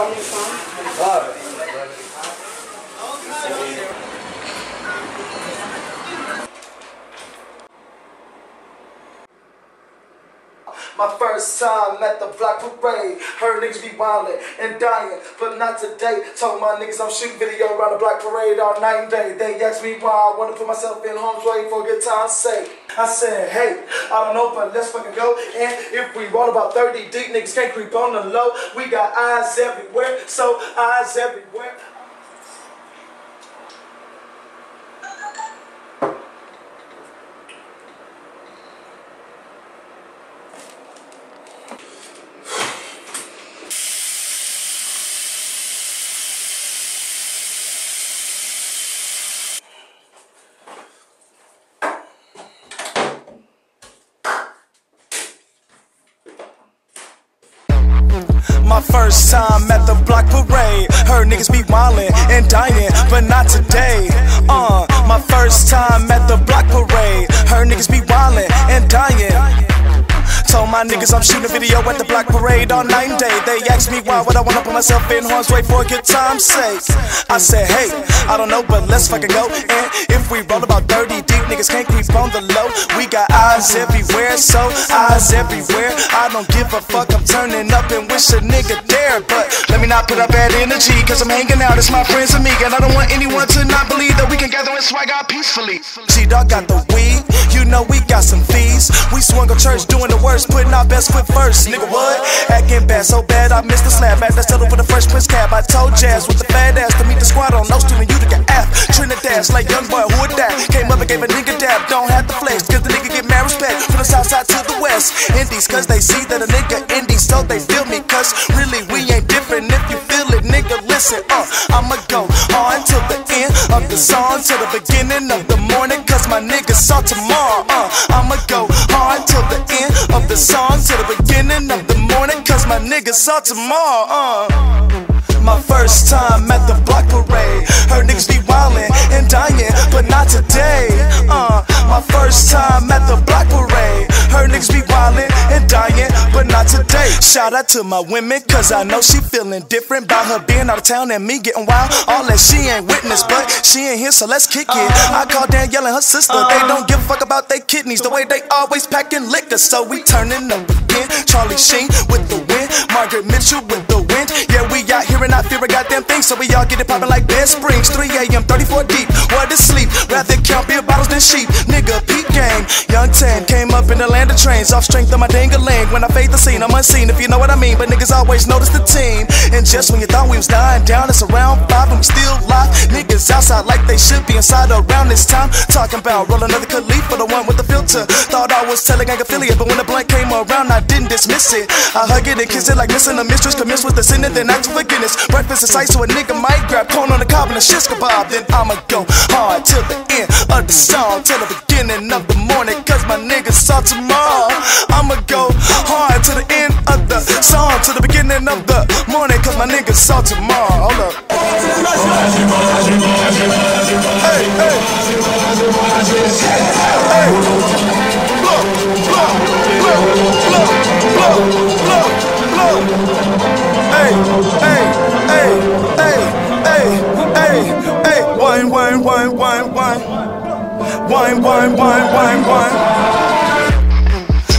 want me to My first time at the Black Parade. Heard niggas be wildin' and dying, but not today. Told my niggas I'm shooting video around the Black Parade all night and day. They asked me why I wanna put myself in harm's way for a good time's sake. I said, hey, I don't know, but let's fucking go. And if we roll about 30 deep, niggas can't creep on the low. We got eyes everywhere, so eyes everywhere. My first time at the block parade. Heard niggas be wildin' and dying, but not today. Uh, my first time at the block parade. Heard niggas be wildin' and dying. Told my niggas I'm shooting a video at the block parade night and day. They asked me why would I wanna put myself in harm's way for a good time's sake. I said, hey, I don't know, but let's fucking go. And if we roll about 30 deep, niggas can't creep on the low. We got eyes everywhere, so eyes everywhere. I don't give a fuck, I'm turning up and wish a nigga there. But let me not put up bad energy, cause I'm hanging out, it's my friends and me. And I don't want anyone to not believe that we can gather and swag out peacefully. G Dog got the weed, you know we got some fees. We swung on church doing the worst, putting our best foot first. Nigga, what? Acting bad, so bad, I missed the slap. At the settle for the fresh Prince cab. I told Jazz with the fat ass to meet the squad on Nostrand Utica F. Trinidad, like young boy, who that? Came up and gave a nigga dab, don't have to flex, cause the nigga get mad respect. From the south side to the west. Indies, cause they see that a nigga indies, so they feel me, cause really we ain't different. If you feel it, nigga, listen, uh, I'ma go on to the end of the song, to the beginning of the morning, cause my niggas saw tomorrow, uh, I'ma the song, to the beginning of the morning, cause my niggas saw tomorrow, uh. My first time at the block parade. Heard niggas be wildin' and dying, but not today. Uh, my first time at the block parade. Heard niggas be wildin' and dying, today. Shout out to my women, cause I know she feeling different by her being out of town and me getting wild. All that she ain't witness, but she ain't here, so let's kick it. I call Danielle and her sister. They don't give a fuck about their kidneys, the way they always packing liquor, so we turning up again. Charlie Sheen with the Margaret Mitchell with the wind. Yeah, we out here and not fear a goddamn thing, so we all get it poppin' like Bed Springs. 3 a.m., 34 deep, what is sleep? Rather count beer bottles than sheep. Nigga, peak game. Young 10 came up in the land of trains, off strength of my dingaling. When I fade the scene, I'm unseen, if you know what I mean. But niggas always notice the team. And just when you thought we was dying down, it's around 5 and we still live. Niggas outside like they should be inside around this time. Talking about roll another Khalif for the one with the filter. Thought I was telling gang affiliate, but when the blank came around, I didn't dismiss it. I hug it and kiss it like missing a mistress. Commence with the sin and then act for forgiveness. Breakfast is ice, so a nigga might grab corn on the cob and a shish kebab. Then I'ma go hard till the end of the song, till the beginning of the morning, cause my niggas saw tomorrow. I'ma go hard to the end of the song, to the beginning of the morning, cause my niggas saw tomorrow. Hold up. Hey, hey. Hey. Blow, Hey, hey, hey, hey, hey, hey, hey. Wine, wine, wine, wine, wine. Wine, wine, wine, wine, wine.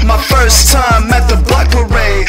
My first time at the block parade.